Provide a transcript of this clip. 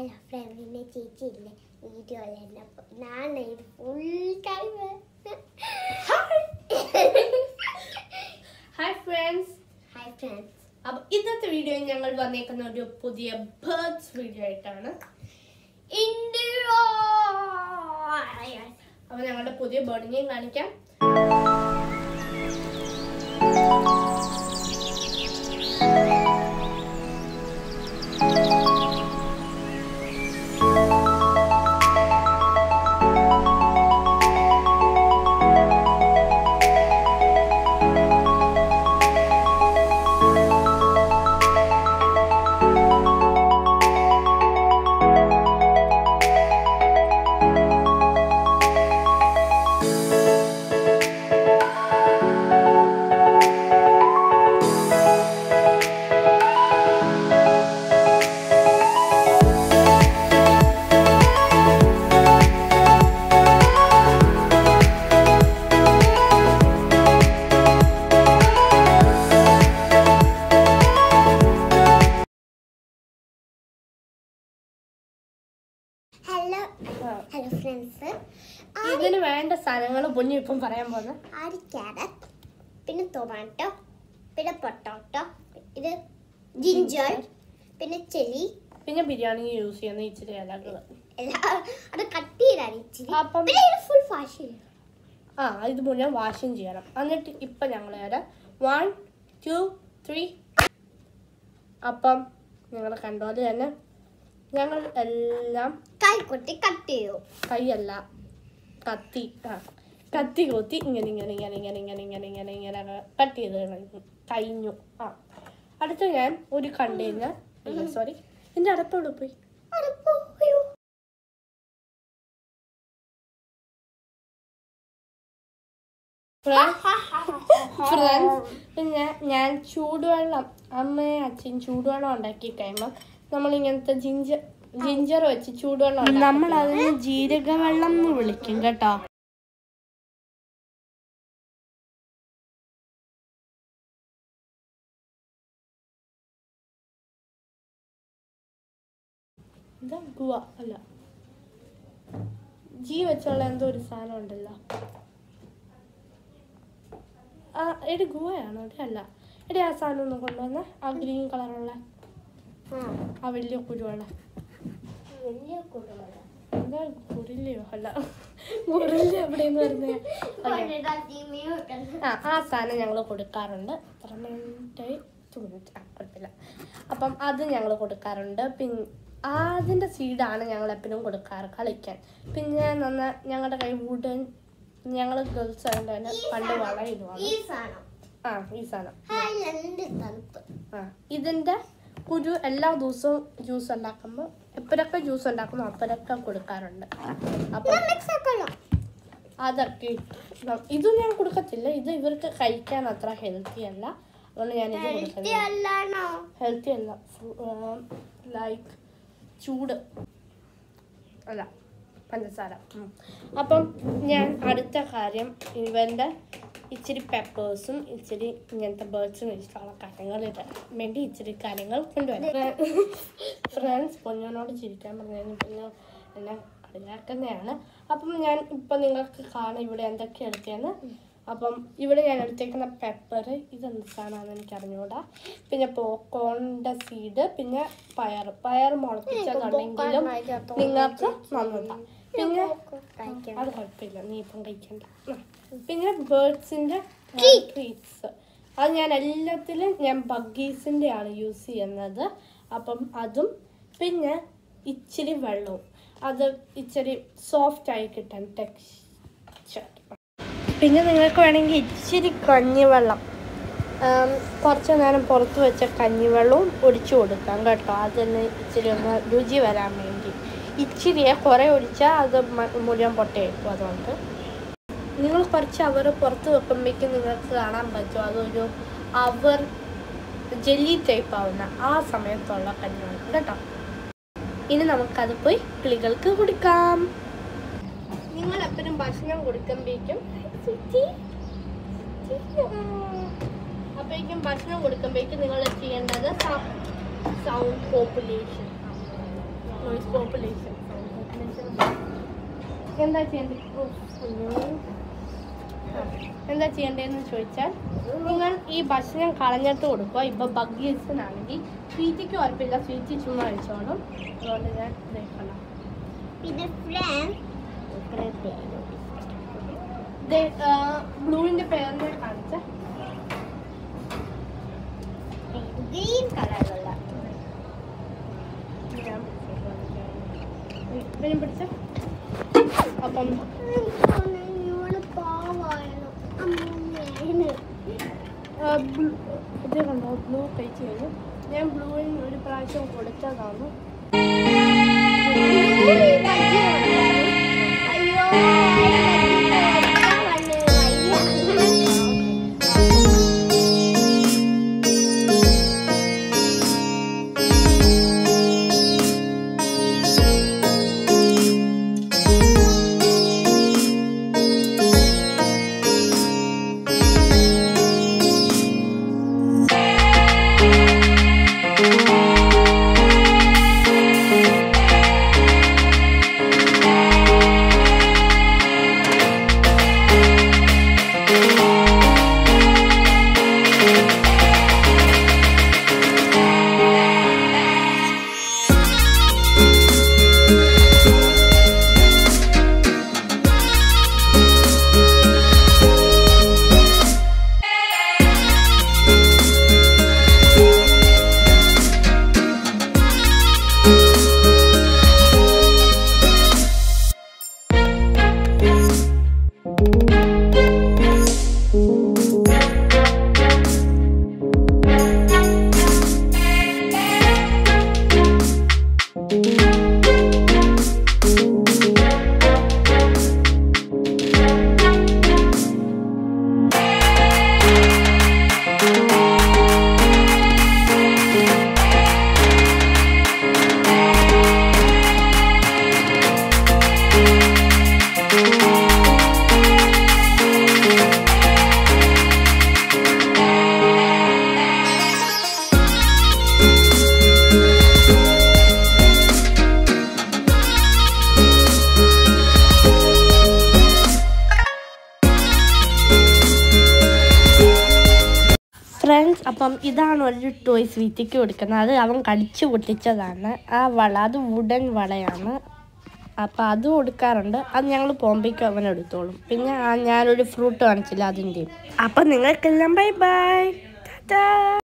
Hello ഫ്രണ്ടിന്റെ ചേച്ചി ഇല്ലേ. വീഡിയോ അല്ലേ ഞാൻ ഇത് full time hi friends hi friends അപ്പൊ ഇന്നത്തെ വീഡിയോ ഞങ്ങൾ വന്നേക്കുന്ന ഒരു പുതിയ ബേർഡ്സ് വീഡിയോ ആയിട്ടാണ്. ഇന്ത്യ അപ്പൊ ഞങ്ങളുടെ പുതിയ ബേർഡിനെയും കാണിക്കാം. ഹലോ ഹലോ ഫ്രണ്ട്സ് ഇതിന് വേണ്ട സാധനങ്ങൾ പൊന്നു ഇപ്പം പറയാൻ പോകുന്നത്. ആര് ക്യാരറ്റ്? പിന്നെ ടൊമാറ്റോ പിന്നെ പൊട്ടോട്ടോ ഇത് ജിഞ്ചർ പിന്നെ ചെലി. പിന്നെ ബിരിയാണി യൂസ് ചെയ്യുന്ന ഇച്ചിരി ഇലകൾ അത് കട്ട് ചെയ്താണ് ഇച്ചിരി. അപ്പം ഫുൾ വാഷ് ആ ഇത് മുഴുവൻ വാഷും ചെയ്യണം. എന്നിട്ട് ഇപ്പം ഞങ്ങൾ വരാം. വൺ ടു ത്രീ അപ്പം ഞങ്ങൾ കണ്ടോലെ തന്നെ. ഞങ്ങൾ എല്ലാം കൈ കൊട്ടി ചെയ്തു കൈയല്ല കത്തി ആ കത്തി കൊത്തി ഇങ്ങനെ ഇങ്ങനെ ഇങ്ങനെ ഇങ്ങനെ ഇങ്ങനെ ഇങ്ങനെ ഇങ്ങനെ ഇങ്ങനെ കട്ട് ചെയ്ത് കളഞ്ഞു. കഴിഞ്ഞു ആ. അടുത്ത ഞാൻ ഒരു കണ്ടെയ്നർ സോറി എന്റെ പോയി? അവിടെ പോയോ ഫ്രണ്ട്സ് പിന്നെ ഞാൻ ചൂടുവെള്ളം അമ്മയും അച്ഛൻ ചൂടുവെള്ളം ഉണ്ടാക്കി കഴിയുമ്പോൾ നമ്മൾ ഇങ്ങനത്തെ ജിഞ്ചർ ജിഞ്ചർ വെച്ച് ചൂടുവെള്ളം നമ്മൾ അതിന് ജീരകവെള്ളം എന്ന് വിളിക്കും കേട്ടോ. എന്താ? ഗുവ അല്ല. ജി വെച്ചുള്ള എന്തോ ഒരു സാധനം ഉണ്ടല്ലോ. ആ എടി ഗുവയാണോ? എടി അല്ല. എടി ആ സാധനം ഒന്ന് കൊണ്ടുവന്ന. ആ ഗ്രീൻ കളറുള്ള. ആ. വലിയ കുരുവുള്ള വലിയ കുരുവാണ് എന്താ കുരില്ലയോ അല്ല. കുരില്ല എവിടെയെന്ന് പറഞ്ഞ? ആ ആ സാധനം ഞങ്ങൾ കൊടുക്കാറുണ്ട്. ടു മിനിറ്റ് ആ കുഴപ്പമില്ല. അപ്പം അത് ഞങ്ങൾ കൊടുക്കാറുണ്ട്. പിന്നെ അതിന്റെ സീഡാണ് ഞങ്ങൾ എപ്പോഴും കൊടുക്കാറ് കളിക്കാൻ. പിന്നെ നന്ന ഞങ്ങളുടെ കൈ വുഡൻ ഞങ്ങൾ ഗേൾസ് ആയതുകൊണ്ട് തന്നെ പണ്ട് സാധനം ആ ഈ സാധനം. ആ ഇതിന്റെ കുരു എല്ലാ ദിവസവും ജ്യൂസ് ഉണ്ടാക്കുമ്പോൾ എപ്പോഴൊക്കെ ജ്യൂസ് ഉണ്ടാക്കുമ്പോൾ അപ്പോഴൊക്കെ കൊടുക്കാറുണ്ട്. അപ്പം അതൊക്കെ ഇത് ഞാൻ കൊടുക്കത്തില്ല. ഇത് ഇവർക്ക് കഴിക്കാൻ അത്ര ഹെൽത്തി അല്ല. അതുകൊണ്ട് ഞാൻ ഇത് ഹെൽത്തി അല്ല. ലൈക്ക് ചൂട്. അല്ല. പഞ്ചസാര. അപ്പം ഞാൻ അടുത്ത കാര്യം ഇവന്റെ ഇച്ചിരി പെപ്പേഴ്സും ഇച്ചിരി ഇങ്ങനത്തെ ബേർഡ്സും ഇഷ്ടമുള്ള കാര്യങ്ങൾ ഇടാൻ വേണ്ടി ഇച്ചിരി കാര്യങ്ങൾ കൊണ്ടുവരാം ഫ്രണ്ട്സ് പൊന്നോനോട് ചിരിക്കാൻ പറഞ്ഞു പൊന്നു എന്നെ കളിയാക്കുന്നതാണ്. അപ്പം ഞാൻ ഇപ്പം നിങ്ങൾക്ക് കാണാം ഇവിടെ എന്തൊക്കെ എടുത്തതെന്ന്. അപ്പം ഇവിടെ ഞാൻ എടുത്തേക്കുന്ന പെപ്പർ ഇതെന്ത് സാധനമാണെന്ന് എനിക്ക് അറിഞ്ഞുകൂടാ പിന്നെ പോക്കോണിന്റെ സീഡ് പിന്നെ പയർ. പയർ മുളപ്പിച്ചതുണ്ടെങ്കിലും നിങ്ങൾക്ക് നന്നുണ്ട പിന്നെ അത് കുഴപ്പമില്ല നീ ഇപ്പം കഴിക്കണ്ട. പിന്നെ ബേർഡ്സിന്റെ ട്രീറ്റ്സ് അത് ഞാൻ എല്ലാത്തിലും ഞാൻ ബഗ്ഗീസിന്റെ ആണ് യൂസ് ചെയ്യുന്നത്. അപ്പം അതും പിന്നെ ഇച്ചിരി വെള്ളവും. അത് ഇച്ചിരി സോഫ്റ്റ് ആയി കിട്ടാൻ ടെക്സ്ചർ പിന്നെ നിങ്ങൾക്ക് വേണമെങ്കിൽ ഇച്ചിരി കഞ്ഞിവെള്ളം കുറച്ച് നേരം പുറത്ത് വെച്ച കഞ്ഞിവെള്ളവും ഒഴിച്ചു കൊടുക്കാം കേട്ടോ. അതിന് ഇച്ചിരി ഒന്ന് രുചി വരാൻ വേണ്ടി. ഇച്ചിരിയെ കുറേ ഒഴിച്ചാൽ അത് മുഴുവൻ പൊട്ടയായിരിക്കും അതുകൊണ്ട്. നിങ്ങൾ കുറച്ച് അവർ പുറത്ത് വെക്കുമ്പോഴേക്കും നിങ്ങൾക്ക് കാണാൻ പറ്റും അതൊരു അവർ ജെല്ലി ടൈപ്പ് ആവുന്ന ആ സമയത്തുള്ള കഞ്ഞിവെള്ളം കേട്ടോ. ഇനി നമുക്കത് പോയി കിളികൾക്ക് കൊടുക്കാം. നിങ്ങൾ എപ്പോഴും ഭക്ഷണം കൊടുക്കുമ്പോഴേക്കും അപ്പോഴേക്കും ഭക്ഷണം കൊടുക്കുമ്പോഴേക്കും നിങ്ങൾ ചെയ്യേണ്ടത് സൗണ്ട് പോപ്പുലേഷൻ നോയിസ് പോപ്പുലേഷൻ എന്താ ചെയ്യേണ്ടത്? ഓ, അയ്യോ. ആ, എന്താ ചെയ്യേണ്ടതെന്ന് ചോദിച്ചാൽ നിങ്ങൾ ഈ ഭക്ഷണം കളഞ്ഞിട്ട് കൊടുക്കുക. ഇപ്പൊ ബഗ്ഗീസിനാണെങ്കിൽ സ്വീറ്റിക്ക് ഉറപ്പില്ല സ്വീറ്റ് ചുമ്മാ കഴിച്ചോളും അതുകൊണ്ട് ഞാൻ ഇതേക്കണം പിന്നെ ബ്ലൂവിന്റെ പേരിനെ കാണിച്ച. ഗ്രീൻ കളറുള്ള പിടിച്ച. അപ്പം ഇത് കണ്ടോ? ബ്ലൂ കഴിച്ച് കഴിഞ്ഞു. ഞാൻ ബ്ലൂവിന് ഒരു പ്രാവശ്യം കൊടുത്തതാണ് അപ്പം ഇതാണ് ഒരു ടോയ് സ്വീറ്റിക്ക് കൊടുക്കുന്നത്. അത് അവൻ കടിച്ചു പൊട്ടിച്ചതാണ്. ആ വള അത് വുഡൻ വളയാണ്. അപ്പം അത് കൊടുക്കാറുണ്ട്. അത് ഞങ്ങൾ പോകുമ്പോഴേക്കും അവൻ എടുത്തോളും. പിന്നെ ഞാനൊരു ഫ്രൂട്ട് കാണിച്ചില്ല അതിന്റെയും. അപ്പം നിങ്ങൾക്കെല്ലാം ബൈ ബൈ ടാറ്റാ